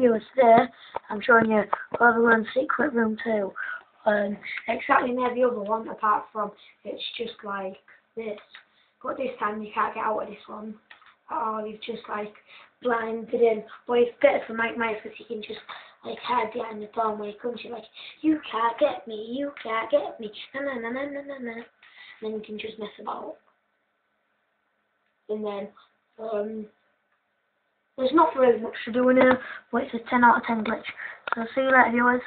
viewers today I'm showing you Overgrown Secret Room 2. Um, exactly near the other one apart from it's just like this. But this time you can't get out of this one all. You've just like blinded in. But it's better for Mike Myers because he can just like hide behind the door when he comes you're like, you can't get me, you can't get me, na na na na na na na. And then you can just mess about. And then, um, there's not really much to do in here, but it's a 10 out of 10 glitch. So see you later viewers.